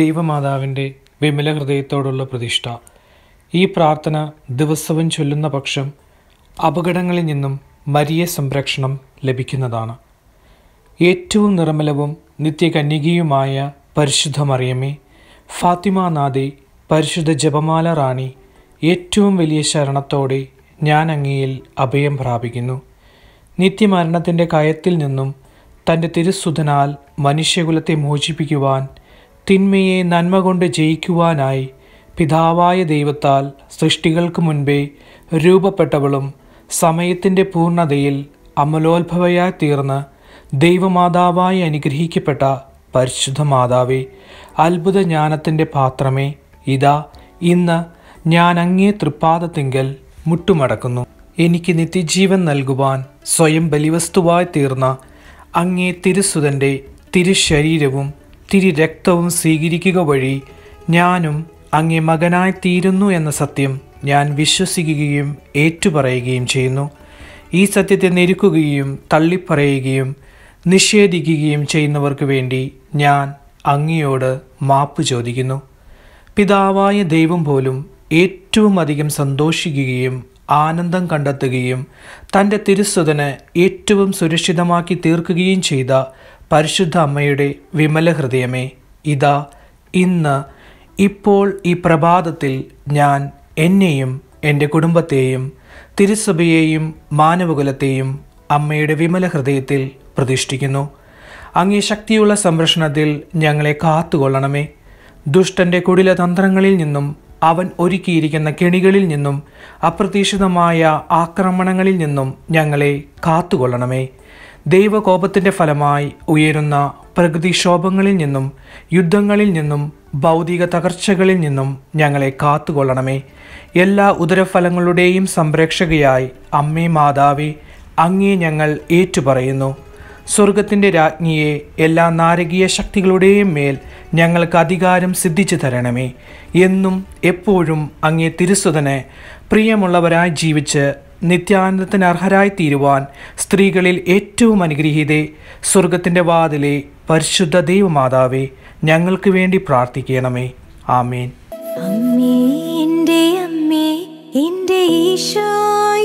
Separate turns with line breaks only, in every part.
ദൈവമാതാവിന്റെ വിമല ഹൃദയത്തോടുള്ള പ്രതിഷ്ഠ. ഈ പ്രാർത്ഥന ദിവസവും ചൊല്ലുന്ന പക്ഷം അപകടങ്ങളിൽ നിന്നും മരിയ സംരക്ഷണം ലഭിക്കുന്നതാണ്. ഏറ്റവും നിർമ്മലവും നിത്യകന്യകയുമായ പരിശുദ്ധ മറിയമ്മേ ഫാത്തിമ നാദെ പരിശുദ്ധ ജപമാല റാണി ഏറ്റവും വലിയ ശരണത്തോടെ ഞാൻ അങ്ങയിൽ അഭയം പ്രാപിക്കുന്നു. നിത്യമരണത്തിന്റെ കയത്തിൽ നിന്നും തന്റെ തിരുസുധനാൽ മനുഷ്യകുലത്തെ മോചിപ്പിക്കുവാൻ തിന്മയെ നന്മ കൊണ്ട് ജയിക്കുവാനായി പിതാവായ ദൈവത്താൽ സൃഷ്ടികൾക്ക് മുൻപേ രൂപപ്പെട്ടവളും സമയത്തിന്റെ പൂർണതയിൽ അമലോത്ഭവയായി തീർന്ന് ദൈവമാതാവായി അനുഗ്രഹിക്കപ്പെട്ട പരിശുദ്ധ മാതാവേ അത്ഭുത ജ്ഞാനത്തിന്റെ പാത്രമേ ഇതാ ഇന്ന് ഞാൻ അങ്ങേ തൃപ്പാദത്തിങ്കൽ മുട്ടുമടക്കുന്നു. എനിക്ക് നിത്യജീവൻ നൽകുവാൻ സ്വയം ബലിവസ്തുവായി തീർന്ന അങ്ങേ തിരുസുതന്റെ തിരുശരീരവും തിരുരക്തവും സ്വീകരിക്കുക വഴി ഞാനും അങ്ങേ മകനായി തീരുന്നു എന്ന സത്യം ഞാൻ വിശ്വസിക്കുകയും ഏറ്റുപറയുകയും ചെയ്യുന്നു. ഈ സത്യത്തെ നെരുക്കുകയും തള്ളിപ്പറയുകയും നിഷേധിക്കുകയും ചെയ്യുന്നവർക്ക് വേണ്ടി ഞാൻ അങ്ങയോട് മാപ്പ് ചോദിക്കുന്നു. പിതാവായ ദൈവം പോലും ഏറ്റവും അധികം സന്തോഷിക്കുകയും ആനന്ദം കണ്ടെത്തുകയും തന്റെ തിരുസ്വതന് ഏറ്റവും സുരക്ഷിതമാക്കി തീർക്കുകയും ചെയ്ത പരിശുദ്ധ അമ്മയുടെ വിമല ഹൃദയമേ ഇതാ ഇന്ന് ഇപ്പോൾ ഈ പ്രഭാതത്തിൽ ഞാൻ എന്നെയും എന്റെ കുടുംബത്തെയും തിരുസഭയെയും മാനവകുലത്തെയും അമ്മയുടെ വിമല ഹൃദയത്തിൽ പ്രതിഷ്ഠിക്കുന്നു. അങ്ങേ ശക്തിയുള്ള സംരക്ഷണത്തിൽ ഞങ്ങളെ കാത്തുകൊള്ളണമേ. ദുഷ്ടന്റെ കുടില തന്ത്രങ്ങളിൽ നിന്നും അവൻ ഒരുക്കിയിരിക്കുന്ന കെണികളിൽ നിന്നും അപ്രതീക്ഷിതമായ ആക്രമണങ്ങളിൽ നിന്നും ഞങ്ങളെ കാത്തുകൊള്ളണമേ. ദൈവകോപത്തിന്റെ ഫലമായി ഉയരുന്ന പ്രകൃതിക്ഷോഭങ്ങളിൽ നിന്നും യുദ്ധങ്ങളിൽ നിന്നും ഭൗതിക തകർച്ചകളിൽ നിന്നും ഞങ്ങളെ കാത്തുകൊള്ളണമേ. എല്ലാ ഉദരഫലങ്ങളുടെയും സംരക്ഷകയായി അമ്മേ മാതാവേ അങ്ങേ ഞങ്ങൾ ഏറ്റുപറയുന്നു. സ്വർഗത്തിന്റെ രാജ്ഞിയെ എല്ലാ നാരകീയ ശക്തികളുടെയും മേൽ ഞങ്ങൾക്ക് അധികാരം സിദ്ധിച്ചു തരണമേ. എന്നും എപ്പോഴും അങ്ങേ തിരുസുതനെ പ്രിയമുള്ളവരായി ജീവിച്ച് നിത്യാനന്ദത്തിന് അർഹരായി തീരുവാൻ സ്ത്രീകളിൽ ഏറ്റവും അനുഗ്രഹീതേ സ്വർഗത്തിന്റെ വാതിലെ പരിശുദ്ധ ദൈവമാതാവേ ഞങ്ങൾക്ക് വേണ്ടി പ്രാർത്ഥിക്കണമേ. ആമേൻ.
അമ്മേ എന്റെ അമ്മേ എന്റെ ഈശോയുടെ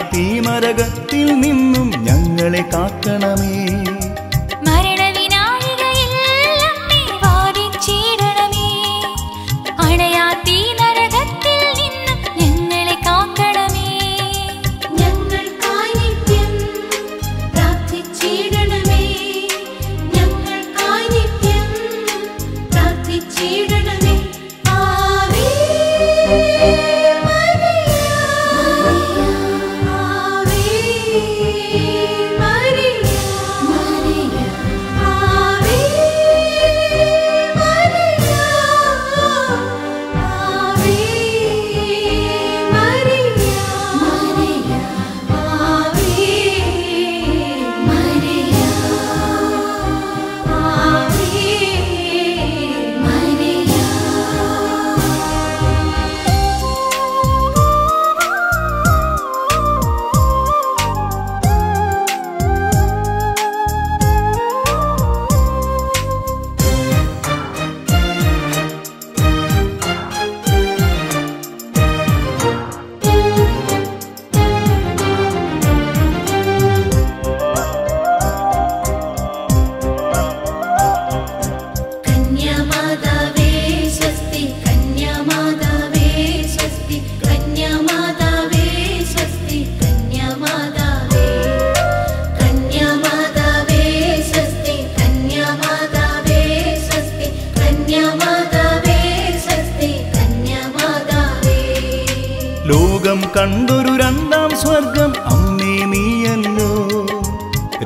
തീമരകത്തിൽ നിന്നും ഞങ്ങളെ കാക്കണമേ.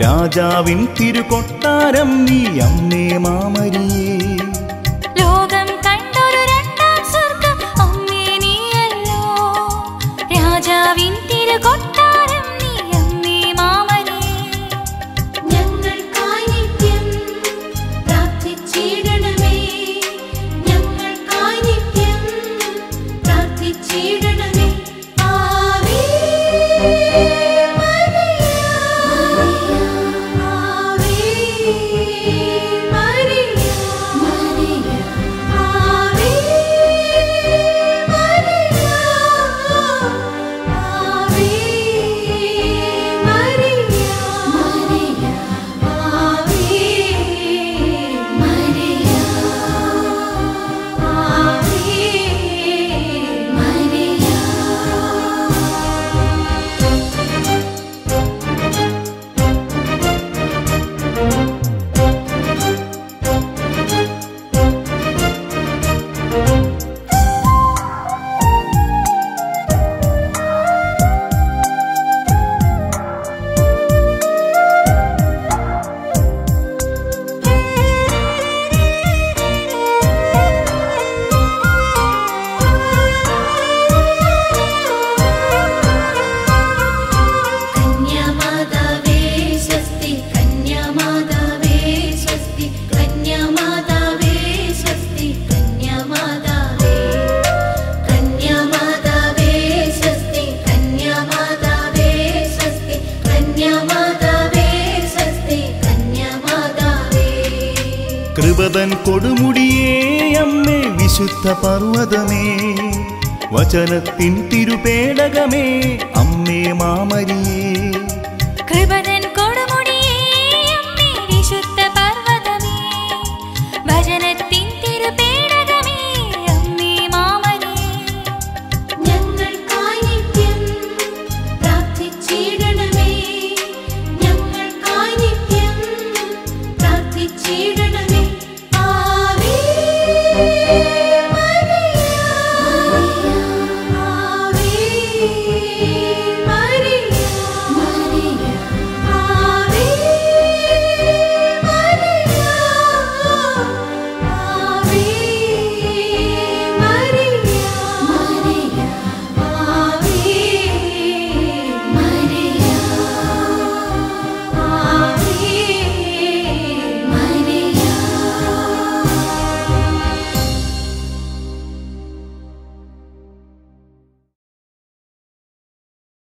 രാജാവിൻ തിരുകൊട്ടാരം നീ അമ്മേ മാമരിയേ.
കൃപതൻ കൊടുമുടിയേ അമ്മേ വിശുദ്ധ പർവതമേ. വചനത്തിൻ തിരുപേടകമേ അമ്മേ മാമരിയേ.